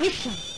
Mission.